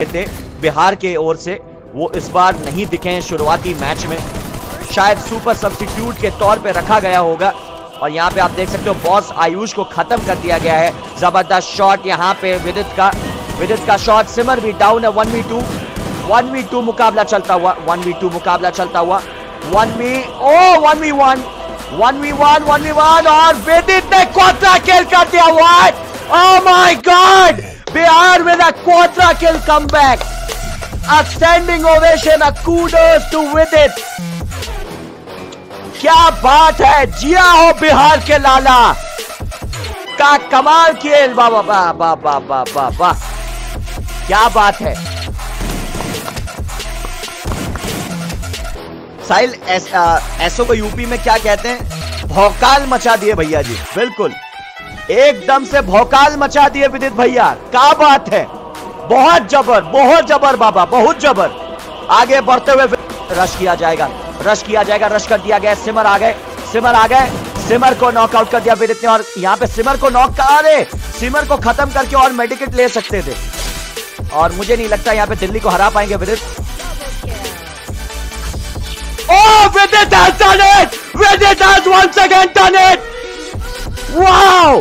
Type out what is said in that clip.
थे। बिहार के ओर से वो इस बार नहीं दिखे शुरुआती मैच में। शायद सुपर सब्सिट्यूट के तौर पे रखा गया होगा। और यहाँ पे आप देख सकते हो बॉस आयुष को खत्म कर दिया गया है। ज़बरदस्त शॉट यहाँ पे विदित का विदित का शॉट सिमर भी डाउन है one v two one v two मुकाबला चलता हुआ वन वी टू मुकाबला चलता हुआ। वन वी ओ one v one one v one one v one और विदित ने क्वार्टर किल कर दिया what Oh my God! Bihar with a quadra kill comeback. A standing ovation, a kudos to Vidit. क्या बात है? जिया हो बिहार के लाला। का कमाल किए बाबा बा बा बा बा बा बा क्या बात है? साहिल एस, एसओ को यूपी में क्या कहते हैं? भौकाल मचा दिए भैया जी। बिल्कुल। एकदम से भौकाल मचा दिए विदित भैया। क्या बात है? बहुत जबर बहुत जबर बाबा बहुत जबर। आगे बढ़ते हुए रश किया जाएगा। रश किया जाएगा रश कर दिया गया। सिमर आ गए सिमर आ गए। सिमर को नॉकआउट कर दिया विदित ने और यहाँ पे सिमर को नॉक करा रहे सिमर को खत्म करके और मेडिकेट ले सकते थे। और मुझे नहीं लगता यहाँ पे दिल्ली को हरा पाएँगे विदित। Oh, Vidit has done it! Vidit has once it! Wow!